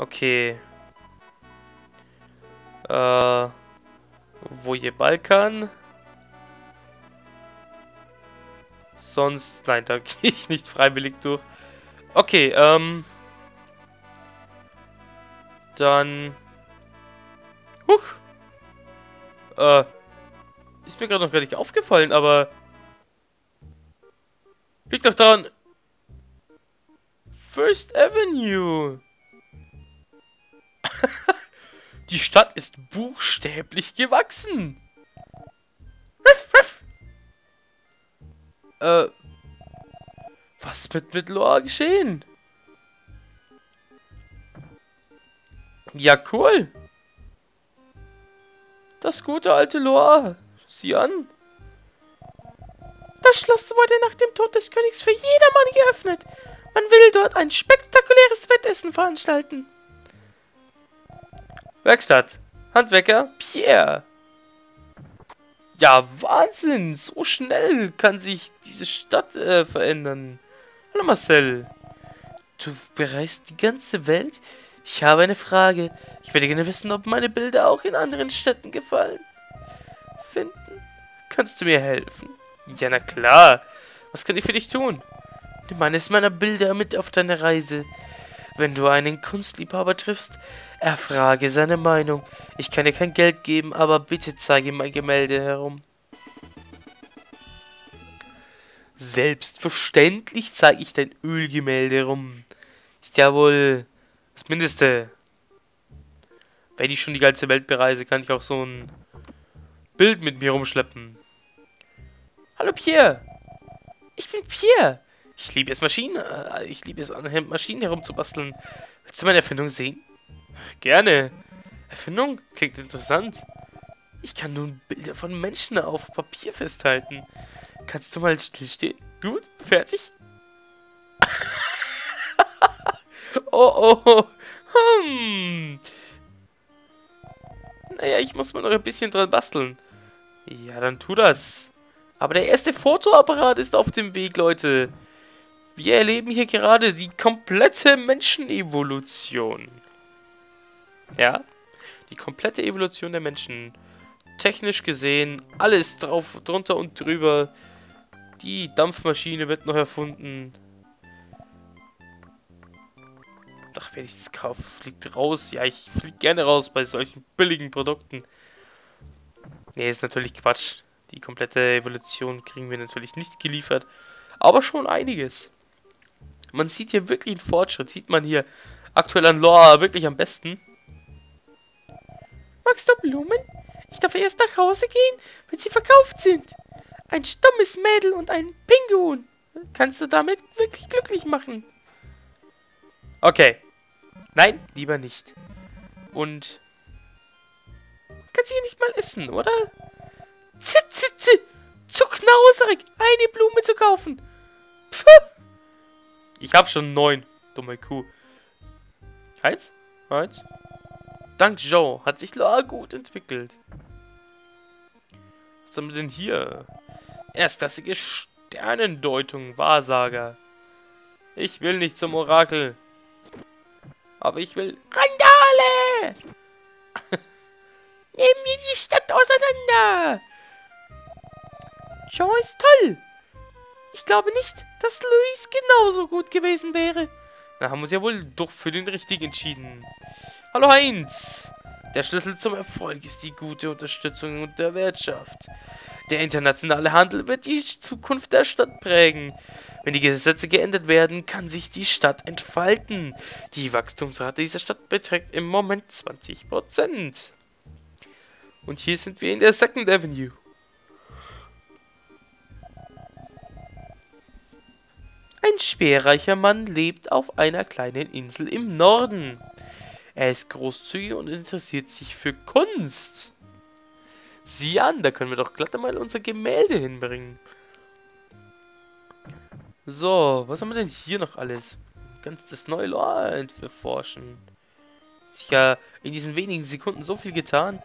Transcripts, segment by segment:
Okay. Äh, wo je Balkan? Sonst, nein, da gehe ich nicht freiwillig durch. Okay, ähm. Dann. Huch. Äh. Ist mir gerade noch gar nicht aufgefallen, aber. Liegt doch daran. First Avenue. Die Stadt ist buchstäblich gewachsen. Riff, riff. Äh. Was wird mit Loa geschehen? Ja, cool. Das gute alte Loa. Sieh an. Das Schloss wurde nach dem Tod des Königs für jedermann geöffnet. Man will dort ein spektakuläres Wettessen veranstalten. Werkstatt. Handwerker Pierre. Ja, Wahnsinn. So schnell kann sich diese Stadt äh, verändern. Hallo Marcel. Du bereist die ganze Welt? Ich habe eine Frage. Ich würde gerne wissen, ob meine Bilder auch in anderen Städten gefallen. Finden? Kannst du mir helfen? Ja, na klar. Was kann ich für dich tun? Nimm eines meiner Bilder mit auf deine Reise. Wenn du einen Kunstliebhaber triffst, erfrage seine Meinung. Ich kann dir kein Geld geben, aber bitte zeige mein Gemälde herum. Selbstverständlich zeige ich dein Ölgemälde herum. Ist ja wohl das Mindeste. Wenn ich schon die ganze Welt bereise, kann ich auch so ein Bild mit mir rumschleppen. Hallo Pierre. Ich bin Pierre. Ich liebe es, Maschinen. Äh, ich liebe es, an Maschinen herumzubasteln. Willst du meine Erfindung sehen? Gerne. Erfindung? Klingt interessant. Ich kann nun Bilder von Menschen auf Papier festhalten. Kannst du mal stillstehen? Gut, fertig? oh, oh, hm. Naja, ich muss mal noch ein bisschen dran basteln. Ja, dann tu das. Aber der erste Fotoapparat ist auf dem Weg, Leute. Wir erleben hier gerade die komplette Menschenevolution. Ja, die komplette Evolution der Menschen. Technisch gesehen, alles drauf, drunter und drüber. Die Dampfmaschine wird noch erfunden. Ach, wenn ich das kaufe, fliegt raus. Ja, ich fliege gerne raus bei solchen billigen Produkten. Nee, ist natürlich Quatsch. Die komplette Evolution kriegen wir natürlich nicht geliefert. Aber schon einiges. Man sieht hier wirklich einen Fortschritt. Sieht man hier aktuell an Lore wirklich am besten. Magst du Blumen? Ich darf erst nach Hause gehen, wenn sie verkauft sind. Ein stummes Mädel und ein Pinguin. Kannst du damit wirklich glücklich machen? Okay. Nein, lieber nicht. Und... Kannst du hier nicht mal essen, oder? Zitzitze! Zu knauserig, eine Blume zu kaufen. Pfuh. Ich hab schon neun. Dumme Kuh. Heiz? Heiz? Dank Joe hat sich Loa gut entwickelt. Was haben wir denn hier? Erstklassige Sternendeutung, Wahrsager. Ich will nicht zum Orakel. Aber ich will... Randale! Nehmen wir die Stadt auseinander! Joe ist toll! Ich glaube nicht, dass Luis genauso gut gewesen wäre. Da haben wir uns ja wohl doch für den richtigen entschieden. Hallo Heinz! Der Schlüssel zum Erfolg ist die gute Unterstützung der Wirtschaft. Der internationale Handel wird die Zukunft der Stadt prägen. Wenn die Gesetze geändert werden, kann sich die Stadt entfalten. Die Wachstumsrate dieser Stadt beträgt im Moment 20%. Und hier sind wir in der Second Avenue. Ein schwerreicher Mann lebt auf einer kleinen Insel im Norden. Er ist großzügig und interessiert sich für Kunst. Sieh an, da können wir doch glatt einmal unser Gemälde hinbringen. So, was haben wir denn hier noch alles? Ganz das neue Lore erforschen. Sicher in diesen wenigen Sekunden so viel getan.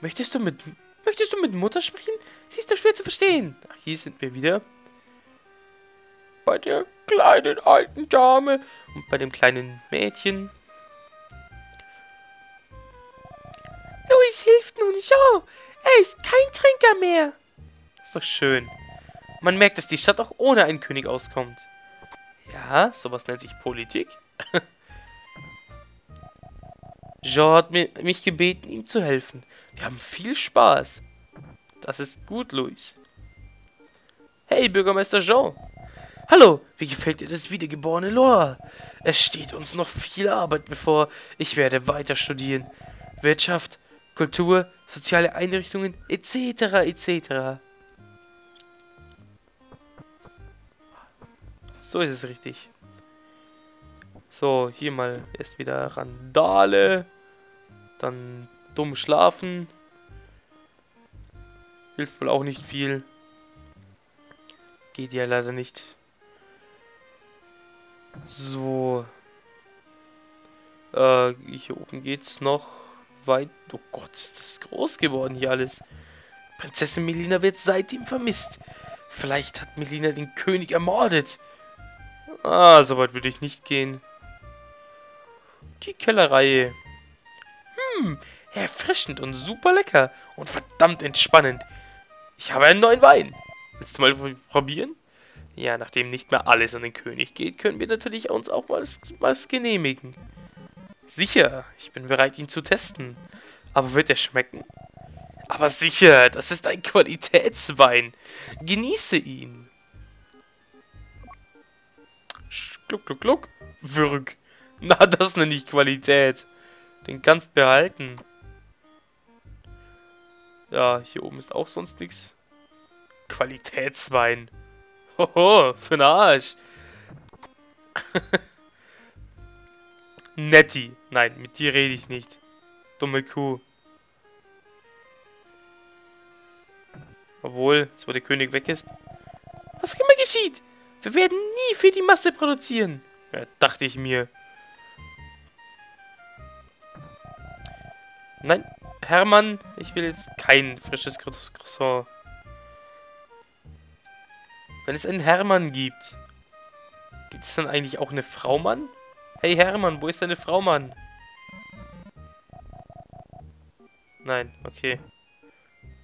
Möchtest du mit möchtest du mit Mutter sprechen? Sie ist doch schwer zu verstehen. Ach, hier sind wir wieder bei der kleinen alten Dame und bei dem kleinen Mädchen. Louis hilft nun Jean. Er ist kein Trinker mehr. Ist doch schön. Man merkt, dass die Stadt auch ohne einen König auskommt. Ja, sowas nennt sich Politik. Jean hat mir, mich gebeten, ihm zu helfen. Wir haben viel Spaß. Das ist gut, Louis. Hey, Bürgermeister Jean. Hallo, wie gefällt dir das wiedergeborene Loa? Es steht uns noch viel Arbeit bevor. Ich werde weiter studieren. Wirtschaft, Kultur, soziale Einrichtungen, etc., etc. So ist es richtig. So, hier mal erst wieder Randale. Dann dumm schlafen. Hilft wohl auch nicht viel. Geht ja leider nicht. So. Äh, hier oben geht's noch weit. Oh Gott, ist das groß geworden hier alles. Prinzessin Melina wird seitdem vermisst. Vielleicht hat Melina den König ermordet. Ah, so weit würde ich nicht gehen. Die Kellerei. Hm, erfrischend und super lecker. Und verdammt entspannend. Ich habe einen neuen Wein. Willst du mal probieren? Ja, nachdem nicht mehr alles an den König geht, können wir natürlich uns auch mal was genehmigen. Sicher, ich bin bereit, ihn zu testen. Aber wird er schmecken? Aber sicher, das ist ein Qualitätswein. Genieße ihn. Gluck, gluck, gluck. Würg. Na, das nenne ich Qualität. Den kannst behalten. Ja, hier oben ist auch sonst nichts. Qualitätswein. Hoho, für den Arsch. Netti. Nein, mit dir rede ich nicht. Dumme Kuh. Obwohl, jetzt wo der König weg ist. Was immer geschieht, wir werden nie für die Masse produzieren. Ja, dachte ich mir. Nein, Hermann, ich will jetzt kein frisches Croissant. Wenn es einen Hermann gibt, gibt es dann eigentlich auch eine Frau Mann? Hey Hermann, wo ist deine Frau Mann? Nein, okay.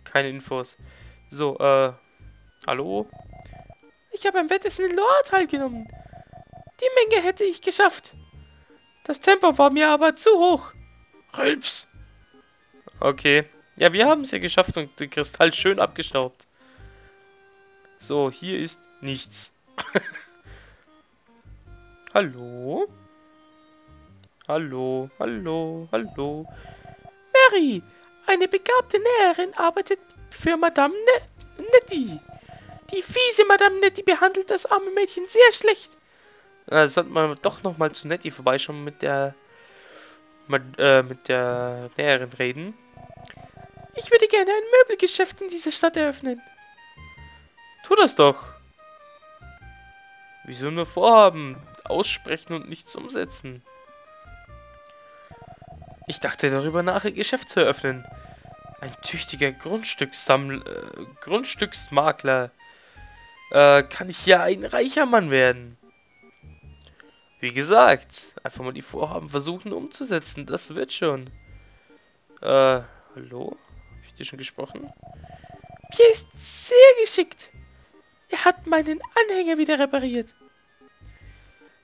Keine Infos. So, äh, hallo? Ich habe am Wettessen in Loire teilgenommen. Die Menge hätte ich geschafft. Das Tempo war mir aber zu hoch. Rülps. Okay. Ja, wir haben es ja geschafft und den Kristall schön abgestaubt. So, hier ist nichts. hallo? Hallo, hallo, hallo. Mary, eine begabte Näherin arbeitet für Madame ne Nettie. Die fiese Madame Nettie behandelt das arme Mädchen sehr schlecht. Da sollte man doch nochmal zu Nettie vorbeischauen mit der mit, äh, mit der Näherin reden. Ich würde gerne ein Möbelgeschäft in dieser Stadt eröffnen. Tu das doch. Wieso nur vorhaben? Aussprechen und nichts umsetzen. Ich dachte darüber nach, ein Geschäft zu eröffnen. Ein tüchtiger Grundstückssammler, äh, Grundstücksmakler. Äh, kann ich ja ein reicher Mann werden. Wie gesagt, einfach mal die Vorhaben versuchen umzusetzen. Das wird schon. Äh, hallo? Hab ich dir schon gesprochen? Pierre ist sehr geschickt. Er hat meinen Anhänger wieder repariert.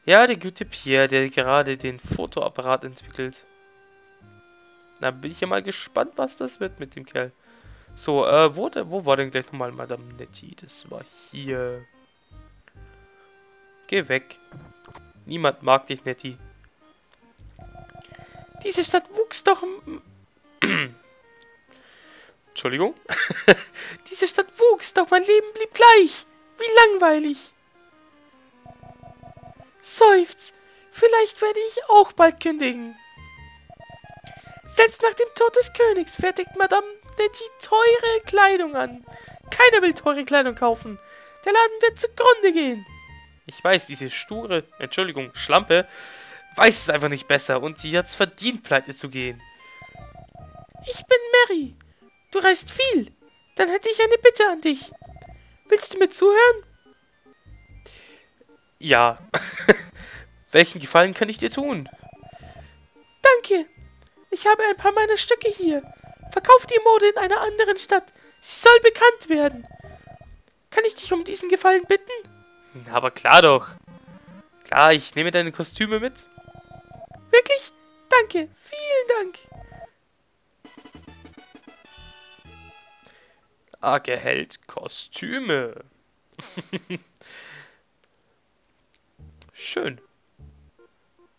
Ja, der gute Pierre, der gerade den Fotoapparat entwickelt. Da bin ich ja mal gespannt, was das wird mit dem Kerl. So, äh, wo, wo war denn gleich nochmal Madame Nettie? Das war hier. Geh weg. Niemand mag dich, Nettie. Diese Stadt wuchs doch... Entschuldigung? Diese Stadt wuchs, doch mein Leben blieb gleich. Wie langweilig. Seufz. Vielleicht werde ich auch bald kündigen. Selbst nach dem Tod des Königs fertigt Madame Nettie teure Kleidung an. Keiner will teure Kleidung kaufen. Der Laden wird zugrunde gehen. Ich weiß, diese sture, Entschuldigung, Schlampe, weiß es einfach nicht besser und sie hat's verdient, pleite zu gehen. Ich bin Mary. Du reist viel. Dann hätte ich eine Bitte an dich. Willst du mir zuhören? Ja. Welchen Gefallen kann ich dir tun? Danke. Ich habe ein paar meiner Stücke hier. Verkauf die Mode in einer anderen Stadt. Sie soll bekannt werden. Kann ich dich um diesen Gefallen bitten? Na, aber klar doch. Klar, ich nehme deine Kostüme mit. Wirklich? Danke. Vielen Dank. Arke hält Kostüme. Schön.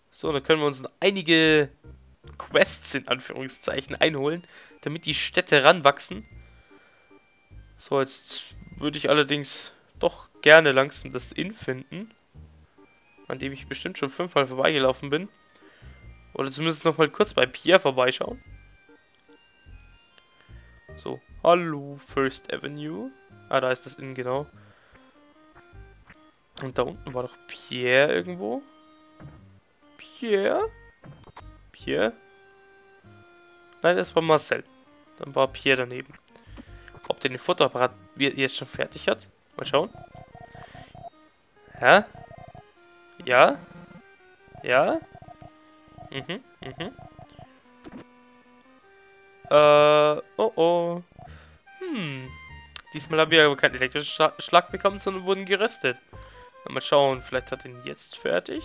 So, dann können wir uns noch einige Quests in Anführungszeichen einholen, damit die Städte ranwachsen. So, jetzt würde ich allerdings doch gerne langsam das Inn finden, an dem ich bestimmt schon fünfmal vorbeigelaufen bin. Oder zumindest noch mal kurz bei Pierre vorbeischauen. So, hallo First Avenue. Ah, da ist das Inn, genau. Und da unten war doch Pierre irgendwo. Pierre? Pierre? Nein, das war Marcel. Dann war Pierre daneben. Ob der den Fotoapparat jetzt schon fertig hat? Mal schauen. Hä? Ja? Ja? Mhm, mhm. Äh, oh oh. Hm. Diesmal haben wir aber keinen elektrischen Schlag bekommen, sondern wurden geröstet. Mal schauen, vielleicht hat er ihn jetzt fertig.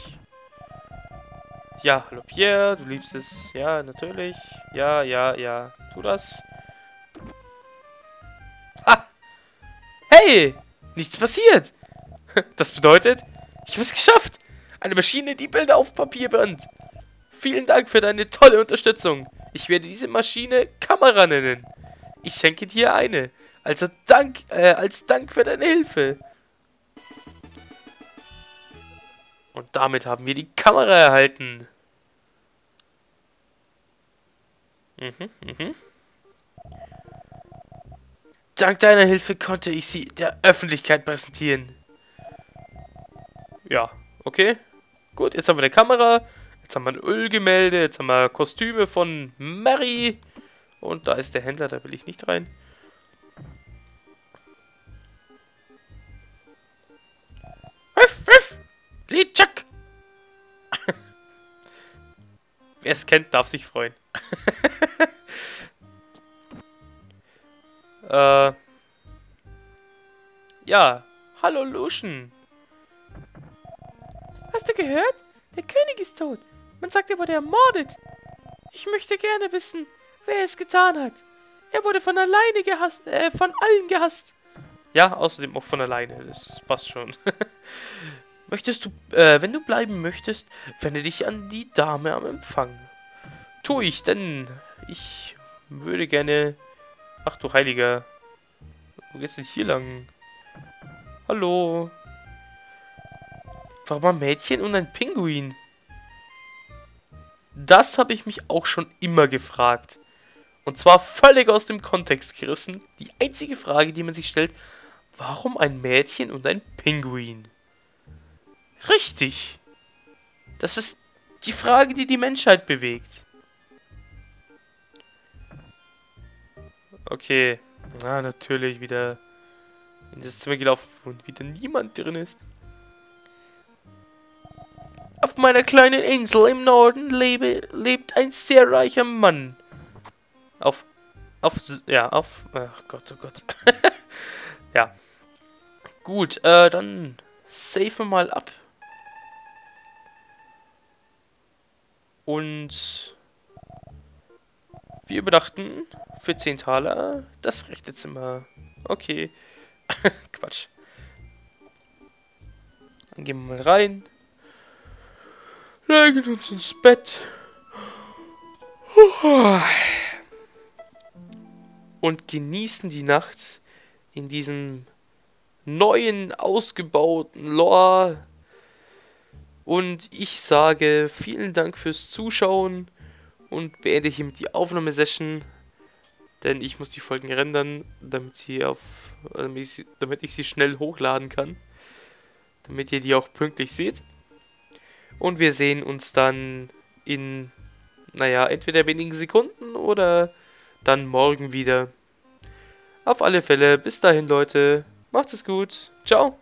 Ja, hallo Pierre, du liebst es. Ja, natürlich. Ja, ja, ja. Tu das. Ah! Hey! Nichts passiert! Das bedeutet, ich habe es geschafft! Eine Maschine, die Bilder auf Papier brennt. Vielen Dank für deine tolle Unterstützung. Ich werde diese Maschine Kamera nennen. Ich schenke dir eine. Also Dank, äh, als Dank für deine Hilfe. Und damit haben wir die Kamera erhalten. Mhm, mhm. Dank deiner Hilfe konnte ich sie der Öffentlichkeit präsentieren. Ja, okay. Gut, jetzt haben wir eine Kamera. Jetzt haben wir ein Ölgemälde. Jetzt haben wir Kostüme von Mary. Und da ist der Händler, da will ich nicht rein. Riff, riff! Lidschak! Wer es kennt, darf sich freuen. äh. Ja. Hallo, Lucian. Hast du gehört? Der König ist tot. Man sagt, er wurde ermordet. Ich möchte gerne wissen, wer es getan hat. Er wurde von alleine gehasst, äh, von allen gehasst. Ja, außerdem auch von alleine. Das passt schon. Möchtest du, äh, wenn du bleiben möchtest, wende dich an die Dame am Empfang. Tu ich, denn ich würde gerne... Ach du Heiliger. Wo geht's denn hier lang? Hallo? Warum ein Mädchen und ein Pinguin? Das habe ich mich auch schon immer gefragt. Und zwar völlig aus dem Kontext gerissen. Die einzige Frage, die man sich stellt, warum ein Mädchen und ein Pinguin? Richtig. Das ist die Frage, die die Menschheit bewegt. Okay. Na, natürlich wieder in das Zimmer gelaufen und wieder niemand drin ist. Auf meiner kleinen Insel im Norden lebe, lebt ein sehr reicher Mann. Auf, auf, ja, auf, ach Gott, oh Gott. ja. Gut, äh, dann save mal ab. Und wir überdachten für 10 Taler das rechte Zimmer. Okay. Quatsch. Dann gehen wir mal rein. Legen uns ins Bett. Und genießen die Nacht in diesem neuen, ausgebauten Lore und ich sage vielen Dank fürs Zuschauen und beende hiermit die Aufnahmesession. Denn ich muss die Folgen rendern, damit sie auf. Damit ich, sie, damit ich sie schnell hochladen kann. Damit ihr die auch pünktlich seht. Und wir sehen uns dann in, naja, entweder wenigen Sekunden oder dann morgen wieder. Auf alle Fälle, bis dahin Leute, macht es gut, ciao.